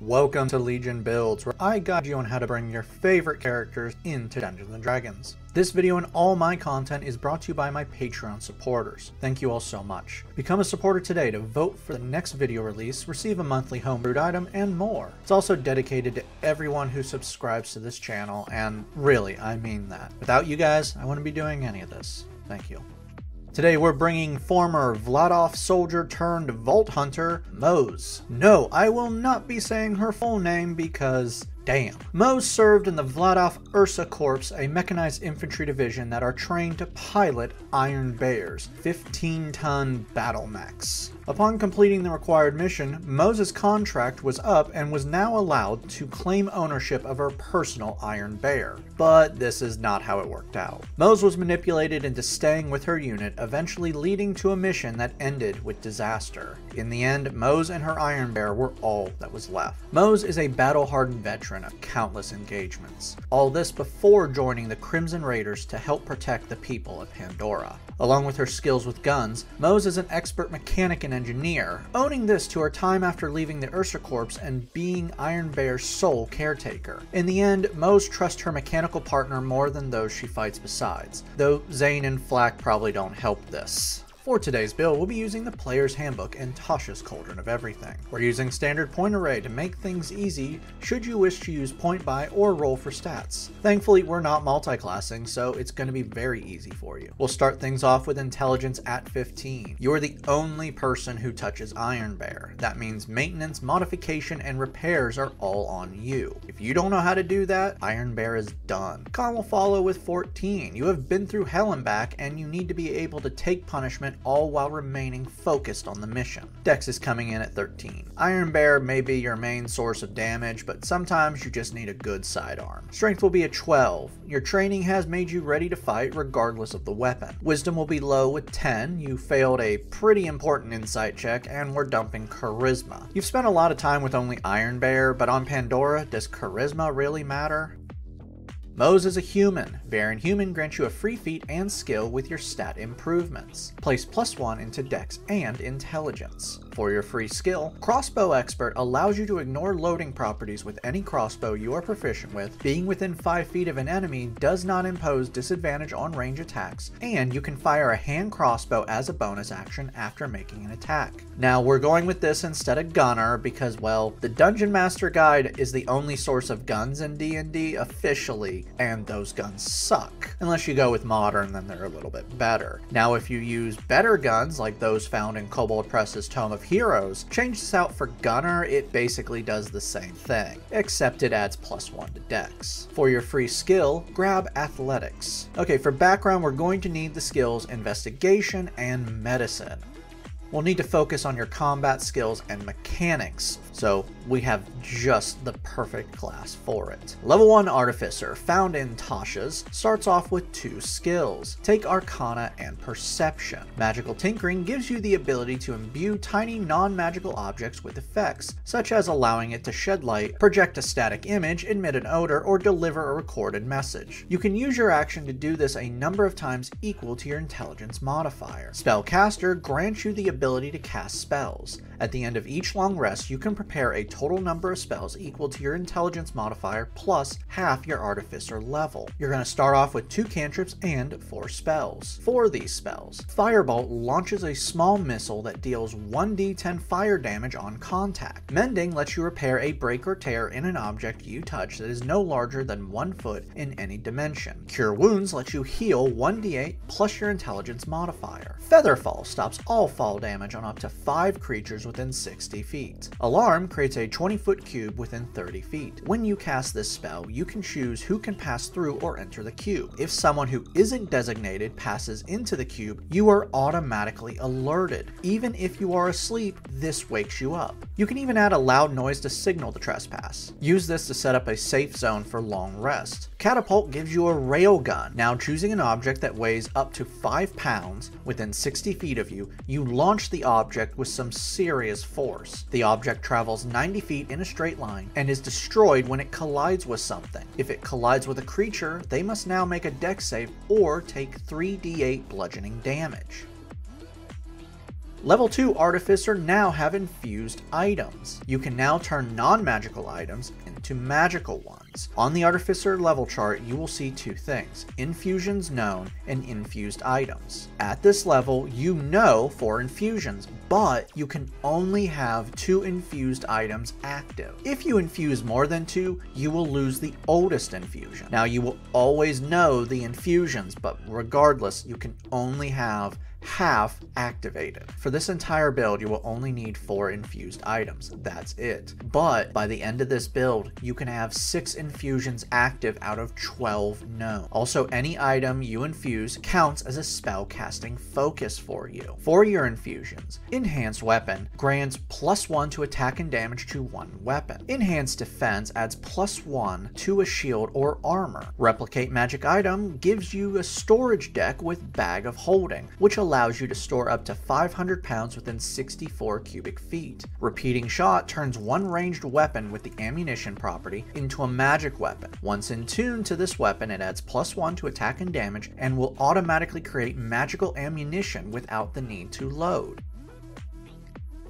Welcome to Legion Builds, where I guide you on how to bring your favorite characters into Dungeons & Dragons. This video and all my content is brought to you by my Patreon supporters. Thank you all so much. Become a supporter today to vote for the next video release, receive a monthly homebrewed item, and more. It's also dedicated to everyone who subscribes to this channel, and really, I mean that. Without you guys, I wouldn't be doing any of this. Thank you. Today we're bringing former Vladof soldier turned Vault Hunter, Moze. No, I will not be saying her full name because Damn. Moze served in the Vladof Ursa Corps, a mechanized infantry division that are trained to pilot Iron Bears, 15-ton battle mechs. Upon completing the required mission, Moze's contract was up and was now allowed to claim ownership of her personal Iron Bear. But this is not how it worked out. Moze was manipulated into staying with her unit, eventually leading to a mission that ended with disaster. In the end, Moze and her Iron Bear were all that was left. Moze is a battle-hardened veteran of countless engagements. All this before joining the Crimson Raiders to help protect the people of Pandora. Along with her skills with guns, Moze is an expert mechanic and engineer, owning this to her time after leaving the Ursa Corps and being Iron Bear's sole caretaker. In the end, Moze trusts her mechanical partner more than those she fights besides, though Zane and Flack probably don't help this. For today's build, we'll be using the Player's Handbook and Tasha's Cauldron of Everything. We're using standard point array to make things easy should you wish to use point buy or roll for stats. Thankfully, we're not multi-classing, so it's going to be very easy for you. We'll start things off with intelligence at 15. You're the only person who touches Iron Bear. That means maintenance, modification, and repairs are all on you. If you don't know how to do that, Iron Bear is done. Con will follow with 14. You have been through hell and back, and you need to be able to take punishment all while remaining focused on the mission. Dex is coming in at 13. Iron Bear may be your main source of damage, but sometimes you just need a good sidearm. Strength will be a 12. Your training has made you ready to fight regardless of the weapon. Wisdom will be low with 10. You failed a pretty important insight check, and we're dumping Charisma. You've spent a lot of time with only Iron Bear, but on Pandora, does Charisma really matter? Moze is a human. Variant Human grants you a free feat and skill with your stat improvements. Place plus one into Dex and Intelligence. For your free skill, Crossbow Expert allows you to ignore loading properties with any crossbow you are proficient with. Being within 5 feet of an enemy does not impose disadvantage on range attacks, and you can fire a hand crossbow as a bonus action after making an attack. Now, we're going with this instead of Gunner because, well, the Dungeon Master Guide is the only source of guns in D&D officially, and those guns suck. Unless you go with modern, then they're a little bit better. Now, if you use better guns, like those found in Kobold Press's Tome of Heroes, change this out for Gunner, it basically does the same thing, except it adds plus one to Dex. For your free skill, grab Athletics. Okay, for background, we're going to need the skills Investigation and Medicine. We'll need to focus on your combat skills and mechanics, so we have just the perfect class for it. Level 1 Artificer, found in Tasha's, starts off with two skills. Take Arcana and Perception. Magical Tinkering gives you the ability to imbue tiny non-magical objects with effects, such as allowing it to shed light, project a static image, emit an odor, or deliver a recorded message. You can use your action to do this a number of times equal to your intelligence modifier. Spellcaster grants you the ability to cast spells. At the end of each long rest, you can prepare a total number of spells equal to your intelligence modifier plus half your artificer level. You're going to start off with two cantrips and four spells. For these spells, Firebolt launches a small missile that deals 1d10 fire damage on contact. Mending lets you repair a break or tear in an object you touch that is no larger than 1 foot in any dimension. Cure Wounds lets you heal 1d8 plus your intelligence modifier. Featherfall stops all fall damage on up to 5 creatures within 60 feet. Alarm creates a 20 foot cube within 30 feet. When you cast this spell, you can choose who can pass through or enter the cube. If someone who isn't designated passes into the cube, you are automatically alerted. Even if you are asleep, this wakes you up. You can even add a loud noise to signal the trespass. Use this to set up a safe zone for long rest. Catapult gives you a railgun. Now choosing an object that weighs up to 5 pounds within 60 feet of you, you launch the object with some serious serious force. The object travels 90 feet in a straight line and is destroyed when it collides with something. If it collides with a creature, they must now make a dex save or take 3d8 bludgeoning damage. Level 2 Artificer now have infused items. You can now turn non-magical items into magical ones. On the Artificer level chart, you will see two things, infusions known and infused items. At this level, you know four infusions, but you can only have two infused items active. If you infuse more than two, you will lose the oldest infusion. Now you will always know the infusions, but regardless, you can only have half activated. For this entire build, you will only need four infused items. That's it. But by the end of this build, you can have six infusions active out of 12 known. Also, any item you infuse counts as a spell casting focus for you. For your infusions, Enhanced Weapon grants plus one to attack and damage to one weapon. Enhanced Defense adds plus one to a shield or armor. Replicate Magic Item gives you a storage deck with Bag of Holding, which allows allows you to store up to 500 pounds within 64 cubic feet. Repeating Shot turns one ranged weapon with the ammunition property into a magic weapon. Once in tune to this weapon, it adds plus one to attack and damage and will automatically create magical ammunition without the need to load.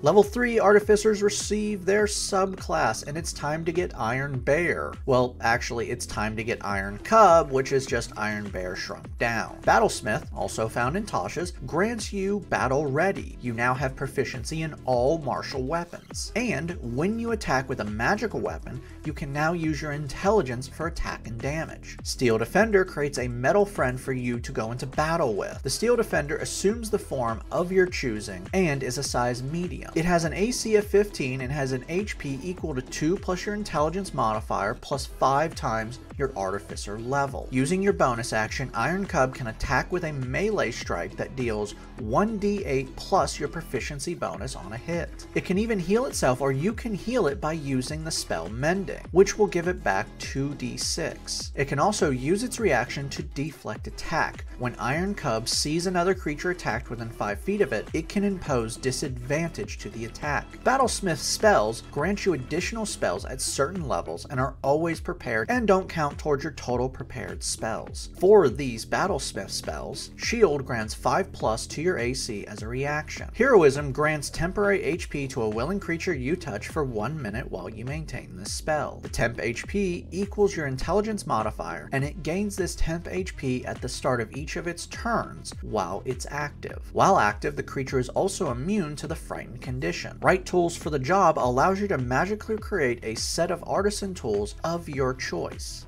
Level 3 Artificers receive their subclass, and it's time to get Iron Bear. Well, actually, it's time to get Iron Cub, which is just Iron Bear shrunk down. Battlesmith, also found in Tasha's, grants you Battle Ready. You now have proficiency in all martial weapons. And when you attack with a magical weapon, you can now use your intelligence for attack and damage. Steel Defender creates a metal friend for you to go into battle with. The Steel Defender assumes the form of your choosing and is a size medium. It has an AC of 15 and has an HP equal to 2 plus your intelligence modifier plus 5 times your artificer level. Using your bonus action, Iron Cub can attack with a melee strike that deals 1d8 plus your proficiency bonus on a hit. It can even heal itself or you can heal it by using the spell Mending, which will give it back 2d6. It can also use its reaction to deflect attack. When Iron Cub sees another creature attacked within 5 feet of it, it can impose disadvantage to the attack. Battlesmith spells grant you additional spells at certain levels and are always prepared and don't count towards your total prepared spells. For these Battlesmith spells, Shield grants 5 plus to your AC as a reaction. Heroism grants temporary HP to a willing creature you touch for 1 minute while you maintain this spell. The temp HP equals your intelligence modifier, and it gains this temp HP at the start of each of its turns while it's active. While active, the creature is also immune to the frightened condition. Right tools for the job allows you to magically create a set of artisan tools of your choice.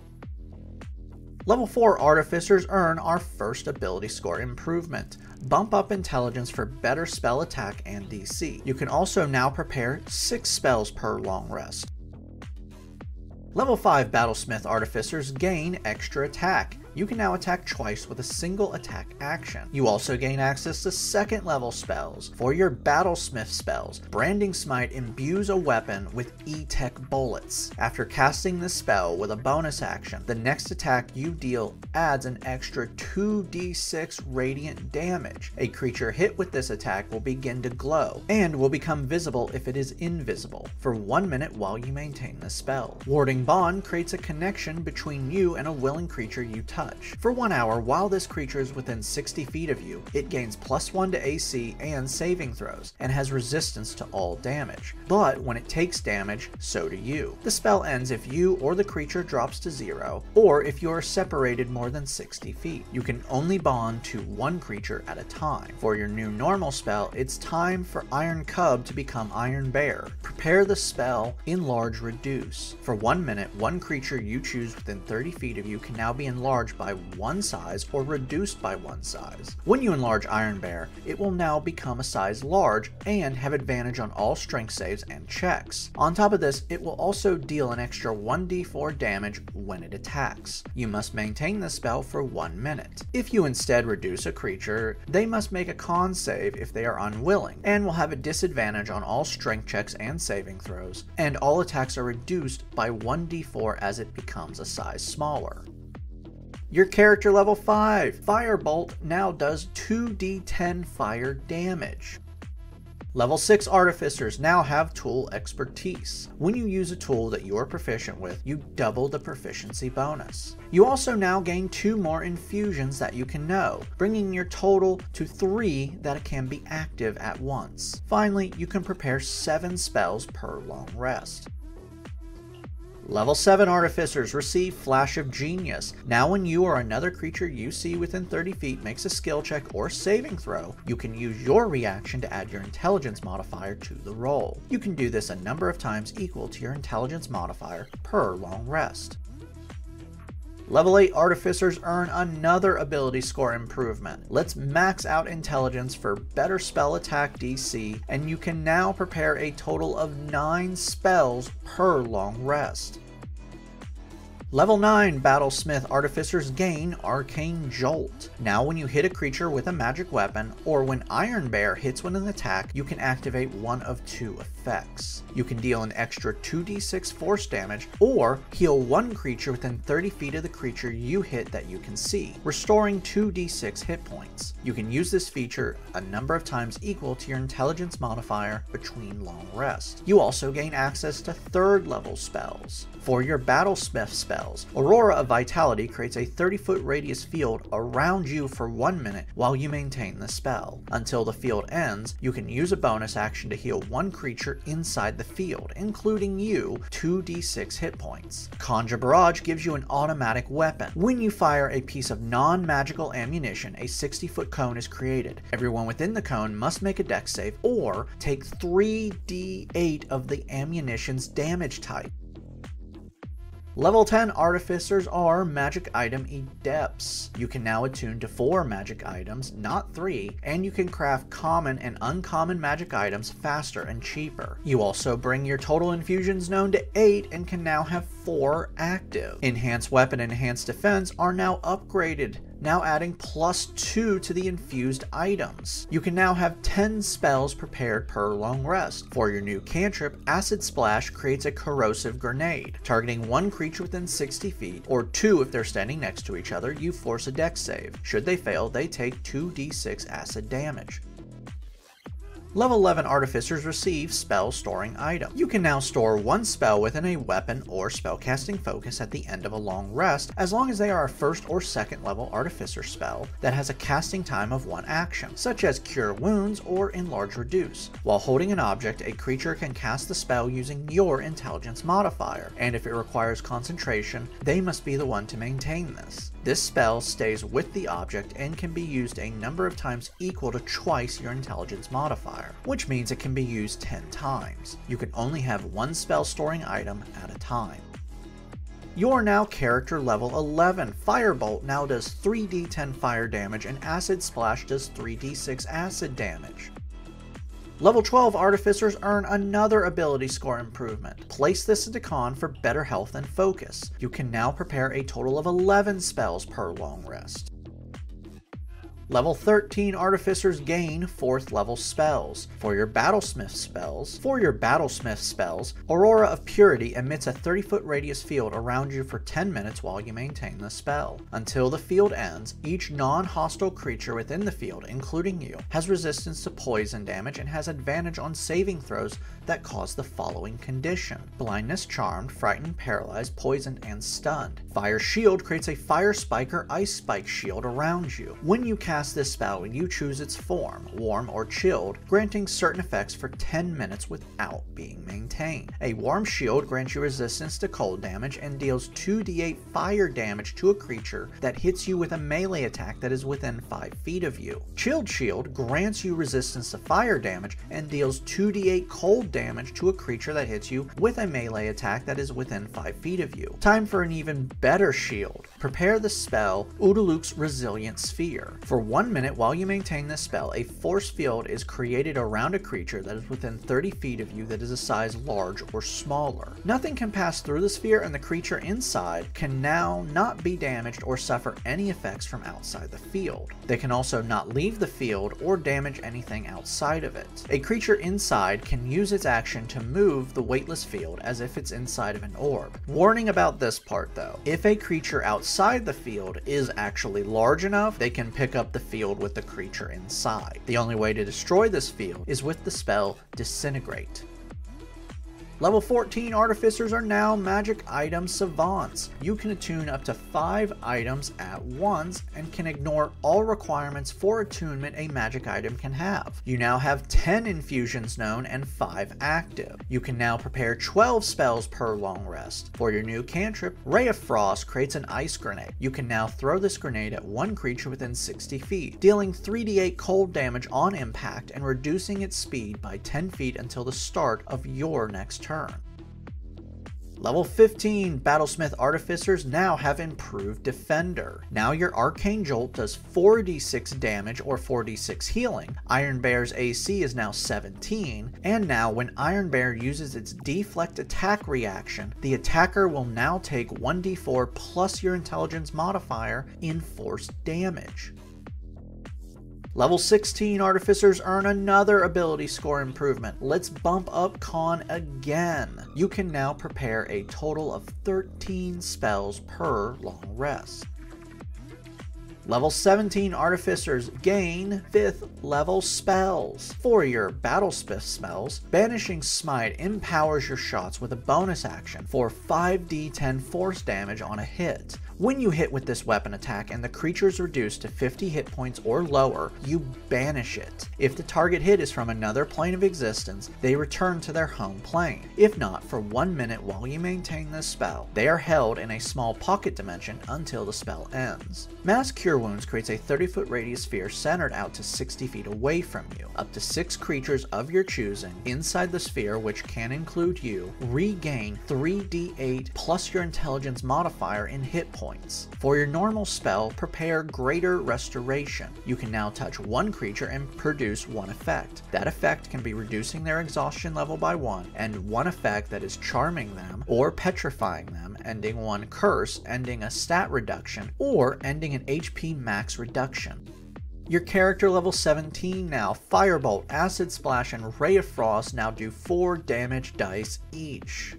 Level 4 Artificers earn our first ability score improvement. Bump up intelligence for better spell attack and DC. You can also now prepare 6 spells per long rest. Level 5 Battlesmith Artificers gain extra attack you can now attack twice with a single attack action. You also gain access to second level spells. For your Battlesmith spells, Branding Smite imbues a weapon with E-Tech bullets. After casting this spell with a bonus action, the next attack you deal adds an extra 2d6 radiant damage. A creature hit with this attack will begin to glow, and will become visible if it is invisible, for one minute while you maintain the spell. Warding Bond creates a connection between you and a willing creature you touch touch. For one hour, while this creature is within 60 feet of you, it gains plus 1 to AC and saving throws, and has resistance to all damage. But when it takes damage, so do you. The spell ends if you or the creature drops to zero, or if you are separated more than 60 feet. You can only bond to one creature at a time. For your new normal spell, it's time for Iron Cub to become Iron Bear. Prepare the spell Enlarge Reduce. For one minute, one creature you choose within 30 feet of you can now be enlarged enlarged by one size or reduced by one size. When you enlarge Iron Bear, it will now become a size large and have advantage on all strength saves and checks. On top of this, it will also deal an extra 1d4 damage when it attacks. You must maintain this spell for one minute. If you instead reduce a creature, they must make a con save if they are unwilling, and will have a disadvantage on all strength checks and saving throws, and all attacks are reduced by 1d4 as it becomes a size smaller. Your character level 5, Firebolt, now does 2d10 fire damage. Level 6 Artificers now have tool expertise. When you use a tool that you are proficient with, you double the proficiency bonus. You also now gain two more infusions that you can know, bringing your total to three that can be active at once. Finally, you can prepare seven spells per long rest. Level 7 Artificers receive Flash of Genius. Now when you or another creature you see within 30 feet makes a skill check or saving throw, you can use your reaction to add your intelligence modifier to the roll. You can do this a number of times equal to your intelligence modifier per long rest. Level 8 Artificers earn another ability score improvement. Let's max out intelligence for better spell attack DC, and you can now prepare a total of 9 spells per long rest. Level 9 Battlesmith Artificers gain Arcane Jolt. Now when you hit a creature with a magic weapon, or when Iron Bear hits with an attack, you can activate one of two effects. You can deal an extra 2d6 force damage, or heal one creature within 30 feet of the creature you hit that you can see, restoring 2d6 hit points. You can use this feature a number of times equal to your intelligence modifier between long rest. You also gain access to third level spells. For your Battlesmith spells, Aura of Vitality creates a 30 foot radius field around you for one minute while you maintain the spell. Until the field ends, you can use a bonus action to heal one creature inside the field, including you, 2d6 hit points. Conjure Barrage gives you an automatic weapon. When you fire a piece of non-magical ammunition, a 60 foot cone is created. Everyone within the cone must make a dex save or take 3d8 of the ammunition's damage type. Level 10 Artificers are Magic Item Adepts. You can now attune to 4 magic items, not 3, and you can craft common and uncommon magic items faster and cheaper. You also bring your total infusions known to 8 and can now have 4 active. Enhanced Weapon and Enhanced Defense are now upgraded now adding plus 2 to the infused items. You can now have 10 spells prepared per long rest. For your new cantrip, Acid Splash creates a corrosive grenade. Targeting one creature within 60 feet, or two if they're standing next to each other, you force a dex save. Should they fail, they take 2d6 acid damage. Level 11 Artificers receive Spell Storing Item. You can now store one spell within a weapon or spellcasting focus at the end of a long rest, as long as they are a first or second level Artificer spell that has a casting time of one action, such as Cure Wounds or Enlarge Reduce. While holding an object, a creature can cast the spell using your Intelligence modifier, and if it requires concentration, they must be the one to maintain this. This spell stays with the object and can be used a number of times equal to twice your Intelligence modifier which means it can be used 10 times. You can only have one spell storing item at a time. You are now character level 11. Firebolt now does 3d10 fire damage and Acid Splash does 3d6 acid damage. Level 12 Artificers earn another ability score improvement. Place this into con for better health and focus. You can now prepare a total of 11 spells per long rest. Level 13 Artificers gain 4th level spells. For your Battlesmith spells, for your Battlesmith spells, Aura of Purity emits a 30 foot radius field around you for 10 minutes while you maintain the spell. Until the field ends, each non-hostile creature within the field, including you, has resistance to poison damage and has advantage on saving throws that cause the following condition. Blindness, Charmed, Frightened, Paralyzed, Poisoned, and Stunned. Fire Shield creates a Fire Spike or Ice Spike shield around you. When you cast cast this spell, when you choose its form, warm or chilled, granting certain effects for 10 minutes without being maintained. A warm shield grants you resistance to cold damage and deals 2d8 fire damage to a creature that hits you with a melee attack that is within 5 feet of you. Chilled shield grants you resistance to fire damage and deals 2d8 cold damage to a creature that hits you with a melee attack that is within 5 feet of you. Time for an even better shield. Prepare the spell Otiluke's Resilient Sphere. For one minute while you maintain this spell, a force field is created around a creature that is within 30 feet of you that is a size large or smaller. Nothing can pass through the sphere and the creature inside can now not be damaged or suffer any effects from outside the field. They can also not leave the field or damage anything outside of it. A creature inside can use its action to move the weightless field as if it's inside of an orb. Warning about this part though, if a creature outside the field is actually large enough, they can pick up the field with the creature inside. The only way to destroy this field is with the spell Disintegrate. Level 14 Artificers are now magic item savants. You can attune up to 5 items at once and can ignore all requirements for attunement a magic item can have. You now have 10 infusions known and 5 active. You can now prepare 12 spells per long rest. For your new cantrip, Ray of Frost creates an ice grenade. You can now throw this grenade at one creature within 60 feet, dealing 3d8 cold damage on impact and reducing its speed by 10 feet until the start of your next turn turn. Level 15 Battlesmith Artificers now have improved Defender. Now your Arcane Jolt does 4d6 damage or 4d6 healing. Iron Bear's AC is now 17, and now when Iron Bear uses its Deflect attack reaction, the attacker will now take 1d4 plus your intelligence modifier in force damage. Level 16 Artificers earn another ability score improvement. Let's bump up Con again. You can now prepare a total of 13 spells per long rest. Level 17 Artificers gain 5th level spells. For your Battlesmith spells, Banishing Smite empowers your shots with a bonus action for 5d10 force damage on a hit. When you hit with this weapon attack and the creature is reduced to 50 hit points or lower, you banish it. If the target hit is from another plane of existence, they return to their home plane. If not, for one minute while you maintain this spell, they are held in a small pocket dimension until the spell ends. Mass Cure Wounds creates a 30 foot radius sphere centered out to 60 feet away from you. Up to 6 creatures of your choosing inside the sphere, which can include you, regain 3d8 plus your intelligence modifier in hit points points. For your normal spell, prepare Greater Restoration. You can now touch one creature and produce one effect. That effect can be reducing their exhaustion level by one, and one effect that is charming them or petrifying them, ending one curse, ending a stat reduction, or ending an HP max reduction. Your character level 17 now. Firebolt, Acid Splash, and Ray of Frost now do 4 damage dice each.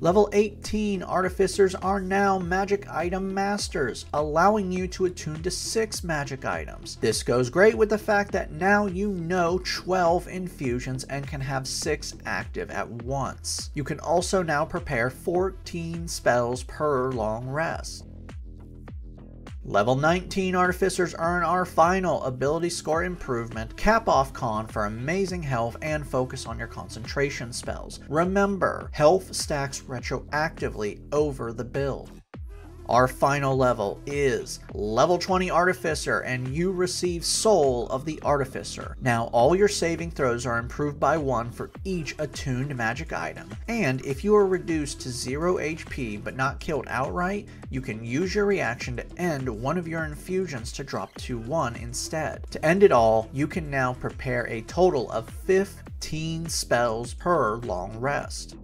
Level 18 Artificers are now Magic Item Masters, allowing you to attune to 6 magic items. This goes great with the fact that now you know 12 infusions and can have 6 active at once. You can also now prepare 14 spells per long rest. Level 19 Artificers earn our final ability score improvement, Cap Off Con for amazing health and focus on your concentration spells. Remember, health stacks retroactively over the build. Our final level is level 20 Artificer, and you receive Soul of the Artificer. Now, all your saving throws are improved by 1 for each attuned magic item, and if you are reduced to 0 HP but not killed outright, you can use your reaction to end one of your infusions to drop to 1 instead. To end it all, you can now prepare a total of 15 spells per long rest.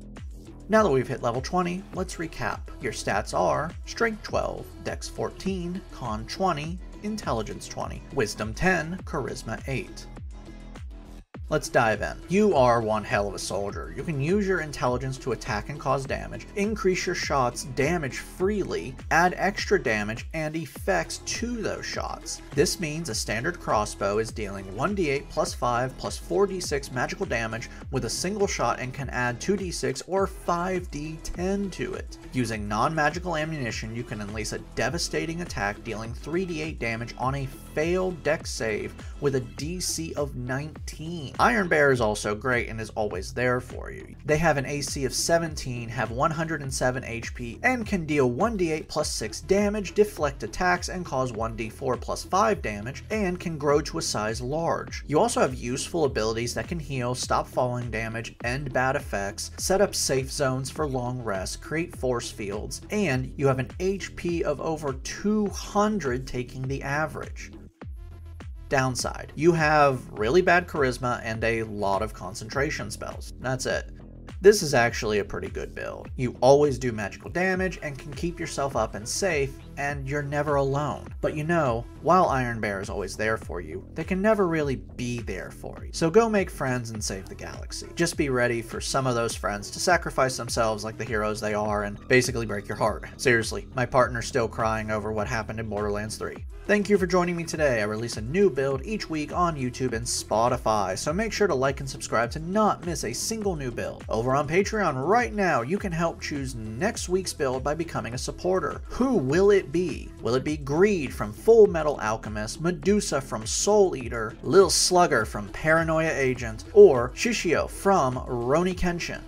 Now that we've hit level 20, let's recap. Your stats are Strength 12, Dex 14, Con 20, Intelligence 20, Wisdom 10, Charisma 8. Let's dive in. You are one hell of a soldier. You can use your intelligence to attack and cause damage, increase your shots damage freely, add extra damage and effects to those shots. This means a standard crossbow is dealing 1d8 plus 5 plus 4d6 magical damage with a single shot and can add 2d6 or 5d10 to it. Using non-magical ammunition, you can unleash a devastating attack dealing 3d8 damage on a failed dex save with a DC of 19. Iron Bear is also great and is always there for you. They have an AC of 17, have 107 HP, and can deal 1d8 plus 6 damage, deflect attacks, and cause 1d4 plus 5 damage, and can grow to a size large. You also have useful abilities that can heal, stop falling damage, end bad effects, set up safe zones for long rest, create force fields, and you have an HP of over 200 taking the average. Downside, you have really bad charisma and a lot of concentration spells. That's it. This is actually a pretty good build. You always do magical damage and can keep yourself up and safe, and you're never alone. But you know, while Iron Bear is always there for you, they can never really be there for you. So go make friends and save the galaxy. Just be ready for some of those friends to sacrifice themselves like the heroes they are and basically break your heart. Seriously, my partner's still crying over what happened in Borderlands 3. Thank you for joining me today. I release a new build each week on YouTube and Spotify, so make sure to like and subscribe to not miss a single new build. Over on Patreon right now, you can help choose next week's build by becoming a supporter. Who will it be? Will it be Greed from Full Metal Alchemist, Medusa from Soul Eater, Lil Slugger from Paranoia Agent, or Shishio from Rurouni Kenshin?